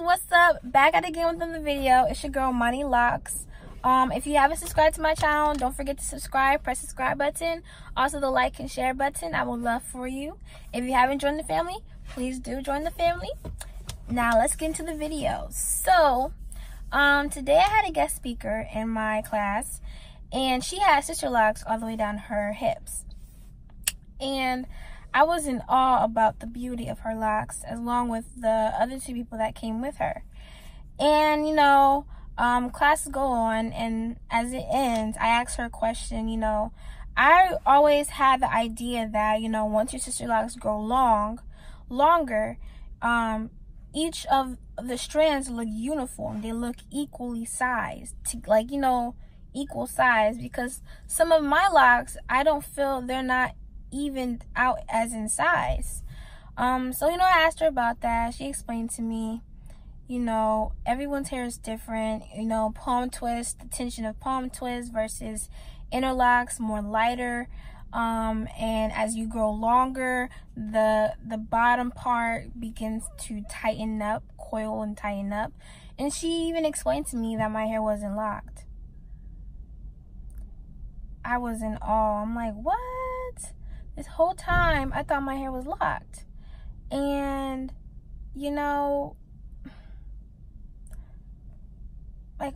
what's up? Back at again with another video. It's your girl, ManiLocs. Um, if you haven't subscribed to my channel, don't forget to subscribe. Press subscribe button. Also the like and share button. I would love for you. If you haven't joined the family, please do join the family. Now let's get into the video. So, um, today I had a guest speaker in my class, and she had sister locks all the way down her hips. And I was in awe about the beauty of her locks, along with the other two people that came with her. And, you know, um, classes go on, and as it ends, I asked her a question, you know, I always had the idea that, you know, once your sister locks grow long, longer, um, each of the strands look uniform. They look equally sized, to, like, you know, equal size, because some of my locks, I don't feel they're not evened out as in size. Um, so, you know, I asked her about that. She explained to me, you know, everyone's hair is different. You know, palm twist, the tension of palm twist versus interlocks, more lighter. Um, and as you grow longer, the the bottom part begins to tighten up, coil and tighten up. And she even explained to me that my hair wasn't locked. I was in awe. I'm like, what? This whole time, I thought my hair was locked. And, you know, like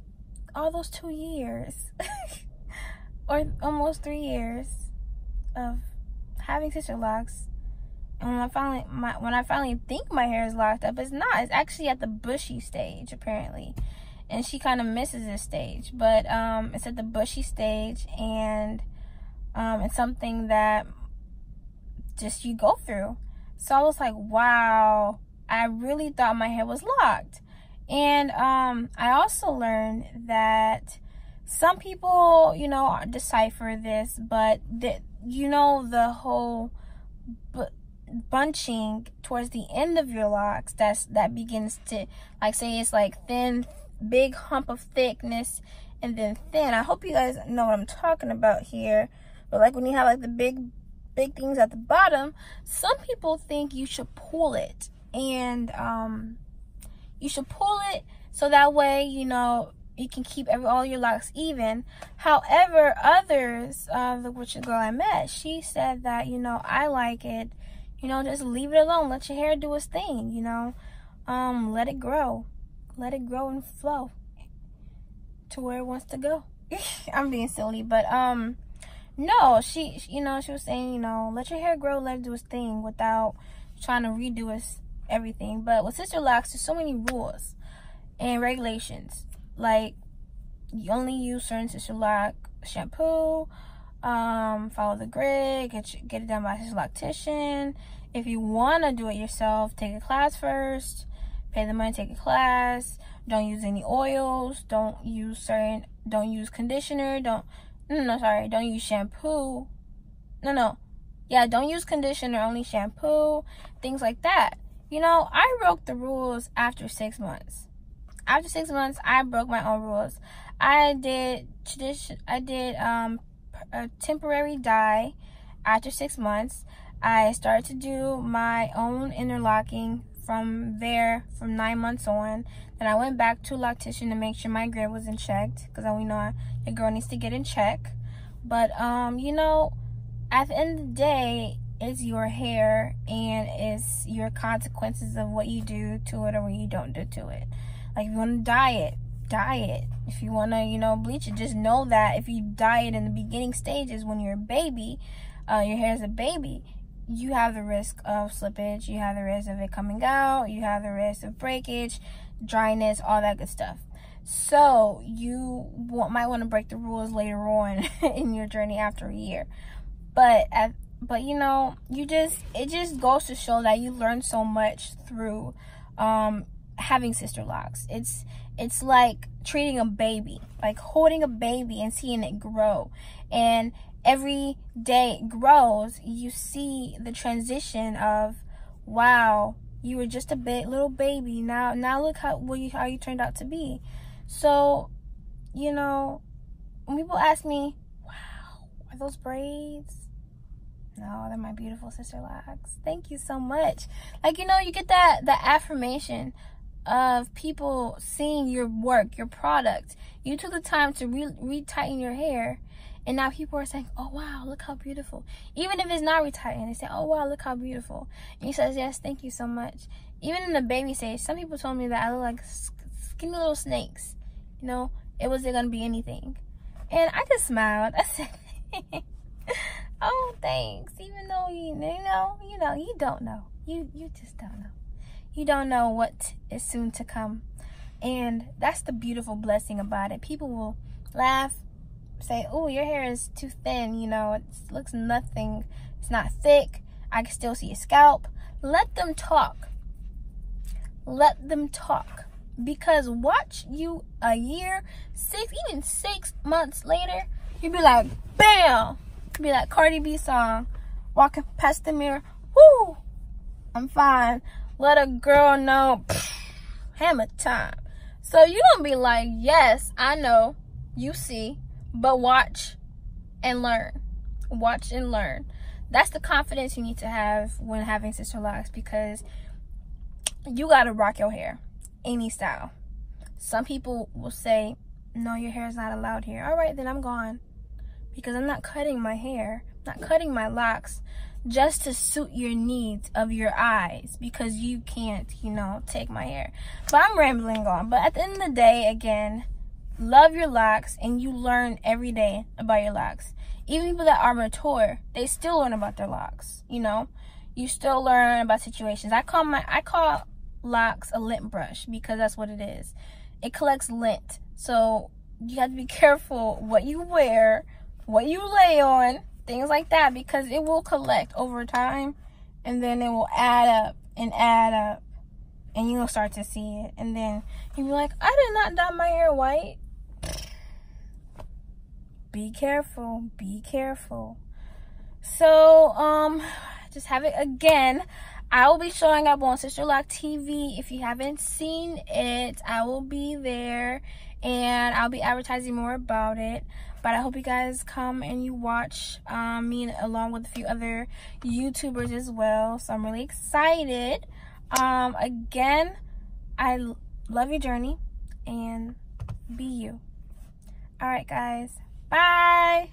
all those two years, or almost three years of having sister locks, and when I finally my when I finally think my hair is locked up, it's not. It's actually at the bushy stage apparently, and she kind of misses this stage. But um, it's at the bushy stage, and um, it's something that just you go through. So I was like, wow, I really thought my hair was locked. And um, I also learned that some people, you know, decipher this, but that you know the whole bunching towards the end of your locks that's that begins to like say it's like thin big hump of thickness and then thin i hope you guys know what i'm talking about here but like when you have like the big big things at the bottom, some people think you should pull it. And um, you should pull it so that way, you know, you can keep every, all your locks even. However, others, uh, the which girl I met, she said that, you know, I like it. You know, just leave it alone. Let your hair do its thing, you know. Um, let it grow. Let it grow and flow to where it wants to go. I'm being silly, but um no, she, you know, she was saying, you know, let your hair grow, let it do its thing without trying to redo its everything. But with sister locks, there's so many rules and regulations. Like, you only use certain sister lock shampoo, um, follow the grid, get, get it done by a sister loctician. If you want to do it yourself, take a class first, pay the money, take a class. Don't use any oils. Don't use certain, don't use conditioner. Don't, no, no, sorry. Don't use shampoo. No, no. Yeah, don't use conditioner, only shampoo, things like that. You know, I broke the rules after six months. After six months, I broke my own rules. I did tradition. I did um a temporary dye. After six months, I started to do my own interlocking from there from nine months on. Then I went back to a loctician to make sure my grid was in check because we know your girl needs to get in check. But um, you know, at the end of the day, it's your hair and it's your consequences of what you do to it or what you don't do to it. Like if you want to dye it, dye it. If you want to, you know, bleach it, just know that if you dye it in the beginning stages when you're a baby, uh, your hair is a baby, you have the risk of slippage, you have the risk of it coming out, you have the risk of breakage, dryness, all that good stuff. So you might want to break the rules later on in your journey after a year. But at, but you know, you just it just goes to show that you learn so much through um, having sister locks. It's it's like treating a baby, like holding a baby and seeing it grow. And every day it grows, you see the transition of, wow, you were just a bit little baby. Now, now look how what you how you turned out to be. So, you know, when people ask me, "Wow, are those braids?" No, they're my beautiful sister locks. Thank you so much. Like you know, you get that that affirmation of people seeing your work, your product. You took the time to re- retighten your hair, and now people are saying, "Oh wow, look how beautiful." Even if it's not retightened, they say, "Oh wow, look how beautiful." And he says, "Yes, thank you so much." Even in the baby stage, some people told me that I look like skinny little snakes. You know, it wasn't gonna be anything, and I just smiled. I said, "Oh, thanks." Even though you, you know, you know, you don't know. You you just don't know you don't know what is soon to come. And that's the beautiful blessing about it. People will laugh, say, oh, your hair is too thin, you know, it looks nothing, it's not thick, I can still see your scalp. Let them talk. Let them talk. Because watch you a year, six, even six months later, you'll be like, bam! You'll be like Cardi B song, walking past the mirror, whoo, I'm fine let a girl know hammer time. So you don't be like, yes, I know, you see, but watch and learn. Watch and learn. That's the confidence you need to have when having sister locks because you gotta rock your hair any style. Some people will say, no, your hair is not allowed here. All right, then I'm gone because I'm not cutting my hair, not cutting my locks just to suit your needs of your eyes because you can't, you know, take my hair. But I'm rambling on. But at the end of the day, again, love your locks and you learn every day about your locks. Even people that are mature, they still learn about their locks, you know? You still learn about situations. I call my I call locks a lint brush because that's what it is. It collects lint. So you have to be careful what you wear, what you lay on, things like that because it will collect over time and then it will add up and add up and you'll start to see it. And then you'll be like i did not dye my hair white. Be careful be careful. So um just have it again. I will be showing up on sister lock tv if you haven't seen it i will be there and i'll be advertising more about it but I hope you guys come and you watch um, me along with a few other YouTubers as well. So I'm really excited. Um, again, I love your journey and be you. All right, guys. Bye.